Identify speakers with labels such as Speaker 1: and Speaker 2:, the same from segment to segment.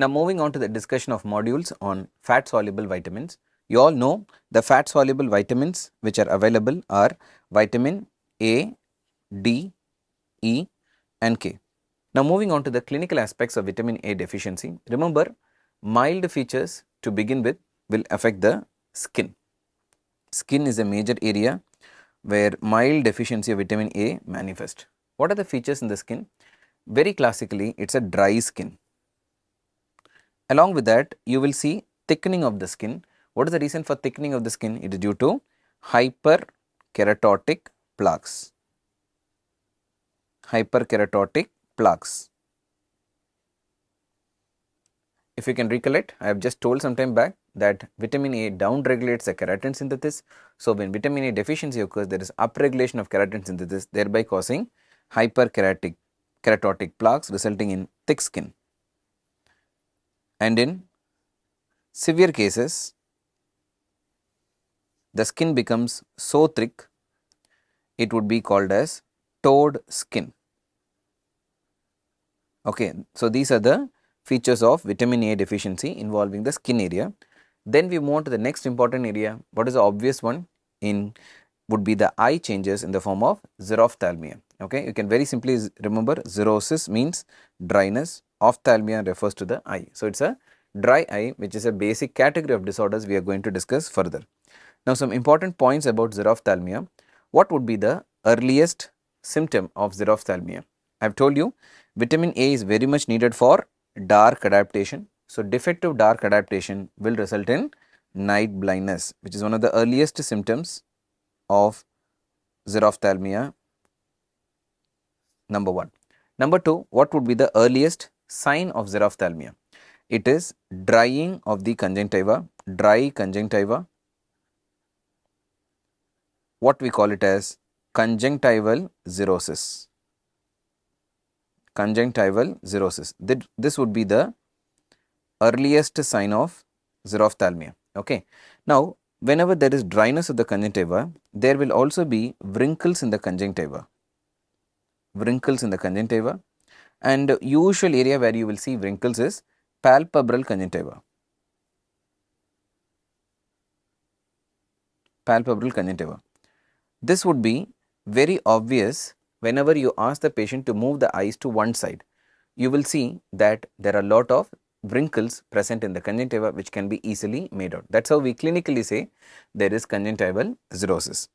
Speaker 1: Now moving on to the discussion of modules on fat soluble vitamins. You all know the fat soluble vitamins which are available are vitamin A, D, E and K. Now moving on to the clinical aspects of vitamin A deficiency. Remember mild features to begin with will affect the skin. Skin is a major area where mild deficiency of vitamin A manifest. What are the features in the skin? Very classically, it is a dry skin. Along with that, you will see thickening of the skin. What is the reason for thickening of the skin? It is due to hyperkeratotic plaques. Hyperkeratotic plaques. If you can recollect, I have just told some time back that vitamin A down regulates the keratin synthesis. So, when vitamin A deficiency occurs, there is upregulation of keratin synthesis, thereby causing hyperkeratic keratotic plaques resulting in thick skin. And in severe cases, the skin becomes so thick, it would be called as toad skin. Okay, so these are the features of vitamin A deficiency involving the skin area. Then we move on to the next important area. What is the obvious one in would be the eye changes in the form of xerophthalmia. Okay, you can very simply remember xerosis means dryness, ophthalmia refers to the eye. So, it is a dry eye which is a basic category of disorders we are going to discuss further. Now, some important points about xerophthalmia. What would be the earliest symptom of xerophthalmia? I have told you vitamin A is very much needed for dark adaptation. So, defective dark adaptation will result in night blindness which is one of the earliest symptoms of xerophthalmia number 1. Number 2, what would be the earliest sign of xerophthalmia? It is drying of the conjunctiva, dry conjunctiva, what we call it as conjunctival xerosis. Conjunctival xerosis. This would be the earliest sign of xerophthalmia. Okay. Now, whenever there is dryness of the conjunctiva, there will also be wrinkles in the conjunctiva wrinkles in the conjunctiva and usual area where you will see wrinkles is palpebral conjunctiva. Palpebral conjunctiva. This would be very obvious whenever you ask the patient to move the eyes to one side. You will see that there are a lot of wrinkles present in the conjunctiva which can be easily made out. That is how we clinically say there is conjunctival xerosis.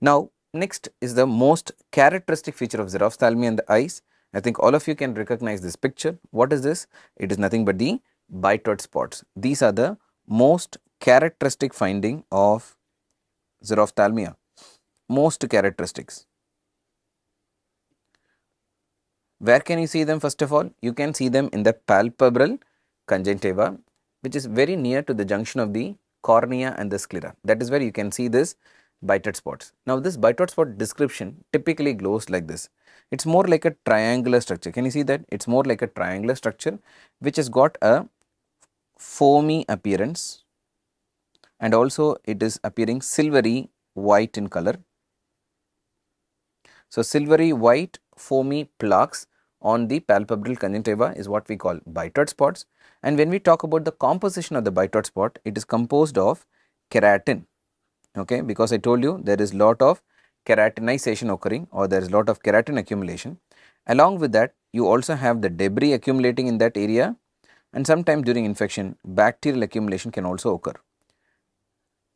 Speaker 1: Now, Next is the most characteristic feature of xerophthalmia in the eyes. I think all of you can recognize this picture. What is this? It is nothing but the Bitot spots. These are the most characteristic finding of xerophthalmia. Most characteristics. Where can you see them first of all? You can see them in the palpebral conjunctiva which is very near to the junction of the cornea and the sclera. That is where you can see this Bitot spots. Now, this Bitot spot description typically glows like this. It is more like a triangular structure. Can you see that? It is more like a triangular structure which has got a foamy appearance and also it is appearing silvery white in color. So, silvery white foamy plaques on the palpebral conjunctiva is what we call Bitot spots and when we talk about the composition of the Bitot spot, it is composed of keratin okay because I told you there is lot of keratinization occurring or there is lot of keratin accumulation. Along with that you also have the debris accumulating in that area and sometimes during infection bacterial accumulation can also occur.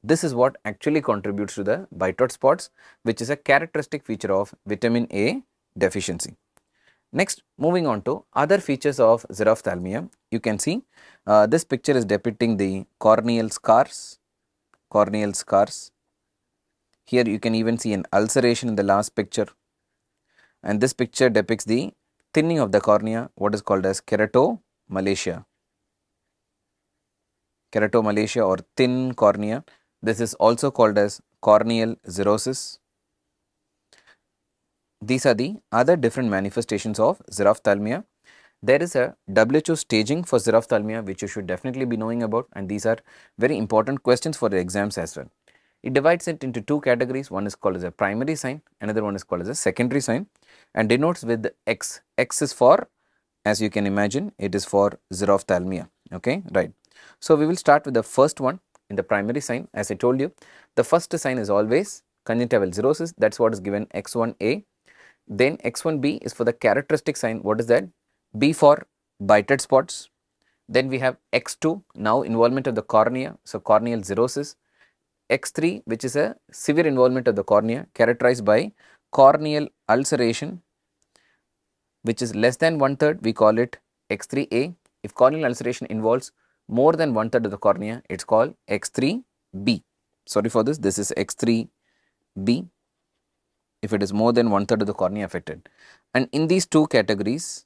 Speaker 1: This is what actually contributes to the Bitot spots which is a characteristic feature of vitamin A deficiency. Next moving on to other features of xerophthalmia you can see uh, this picture is depicting the corneal scars corneal scars. Here you can even see an ulceration in the last picture and this picture depicts the thinning of the cornea what is called as keratomalacia. Keratomalacia or thin cornea. This is also called as corneal xerosis. These are the other different manifestations of xerophthalmia. There is a WHO staging for xerophthalmia which you should definitely be knowing about and these are very important questions for the exams as well. It divides it into two categories, one is called as a primary sign, another one is called as a secondary sign and denotes with X. X is for as you can imagine it is for xerophthalmia. Okay right. So we will start with the first one in the primary sign. As i told you the first sign is always conjunctival xerosis that's what is given x1a then x1b is for the characteristic sign. What is that b for Bitot spots. Then we have x2 now involvement of the cornea so corneal xerosis x3 which is a severe involvement of the cornea characterized by corneal ulceration which is less than one third we call it x3a if corneal ulceration involves more than one third of the cornea it's called x3b sorry for this this is x3b if it is more than one third of the cornea affected. And in these two categories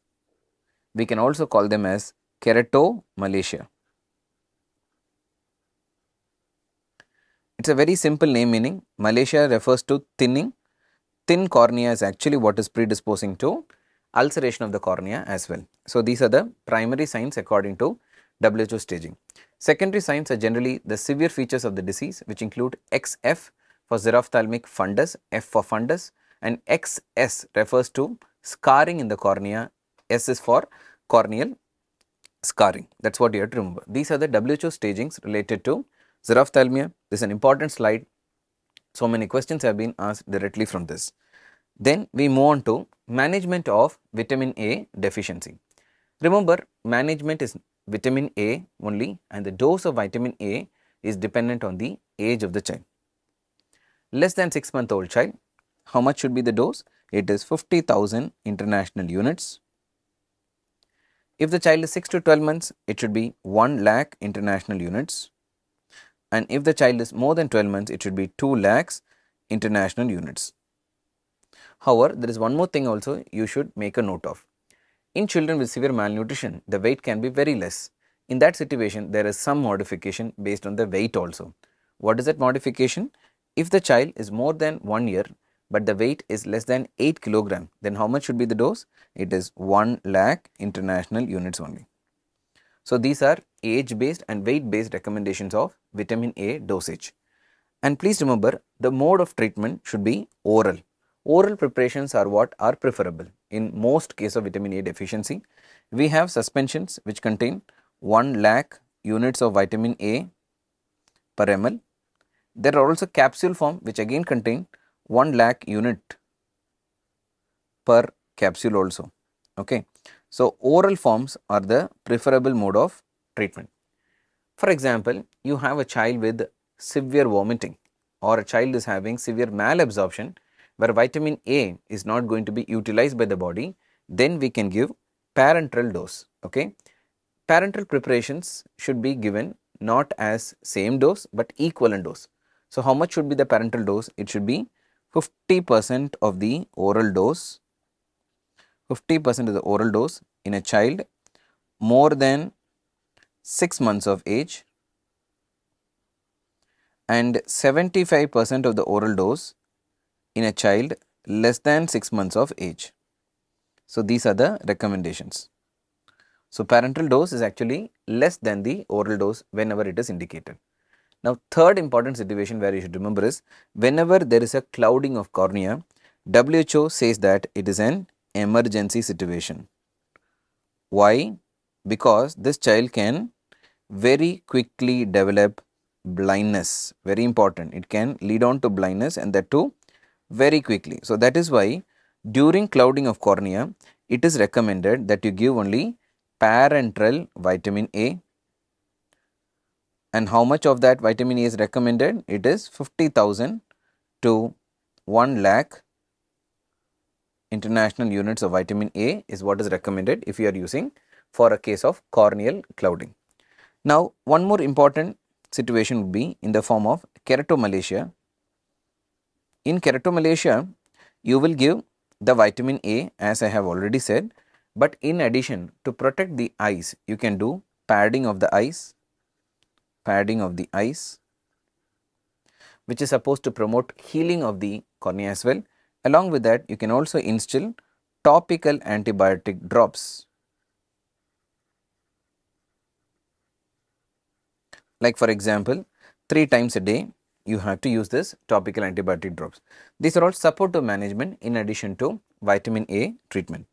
Speaker 1: we can also call them as keratomalacia It's a very simple name meaning malacia refers to thinning. Thin cornea is actually what is predisposing to ulceration of the cornea as well. So, these are the primary signs according to WHO staging. Secondary signs are generally the severe features of the disease which include XF for xerophthalmic fundus, F for fundus and XS refers to scarring in the cornea, S is for corneal scarring. That is what you have to remember. These are the WHO stagings related to xerophthalmia. This is an important slide. So many questions have been asked directly from this. Then we move on to management of vitamin A deficiency. Remember management is vitamin A only and the dose of vitamin A is dependent on the age of the child. Less than 6 month old child, how much should be the dose? It is 50,000 international units. If the child is 6 to 12 months, it should be 1 lakh international units and if the child is more than 12 months it should be 2 lakhs international units. However, there is one more thing also you should make a note of. In children with severe malnutrition, the weight can be very less. In that situation, there is some modification based on the weight also. What is that modification? If the child is more than 1 year, but the weight is less than 8 kilogram, then how much should be the dose? It is 1 lakh international units only. So, these are age based and weight based recommendations of vitamin A dosage. And please remember the mode of treatment should be oral. Oral preparations are what are preferable in most case of vitamin A deficiency. We have suspensions which contain 1 lakh units of vitamin A per ml. There are also capsule form which again contain 1 lakh unit per capsule also. Okay. So, oral forms are the preferable mode of treatment. For example, you have a child with severe vomiting or a child is having severe malabsorption where vitamin A is not going to be utilized by the body, then we can give parenteral dose. Okay. Parenteral preparations should be given not as same dose but equivalent dose. So, how much should be the parenteral dose? It should be 50 percent of the oral dose 50% of the oral dose in a child more than 6 months of age and 75% of the oral dose in a child less than 6 months of age. So, these are the recommendations. So, parenteral dose is actually less than the oral dose whenever it is indicated. Now, third important situation where you should remember is whenever there is a clouding of cornea, WHO says that it is an emergency situation. Why? Because this child can very quickly develop blindness, very important. It can lead on to blindness and that too very quickly. So, that is why during clouding of cornea, it is recommended that you give only parenteral vitamin A and how much of that vitamin A is recommended? It is 50,000 to 1 lakh international units of vitamin A is what is recommended if you are using for a case of corneal clouding. Now, one more important situation would be in the form of keratomalacia. In keratomalacia, you will give the vitamin A as I have already said, but in addition to protect the eyes, you can do padding of the eyes, padding of the eyes, which is supposed to promote healing of the cornea as well Along with that, you can also instill topical antibiotic drops. Like for example, 3 times a day you have to use this topical antibiotic drops. These are all supportive management in addition to vitamin A treatment.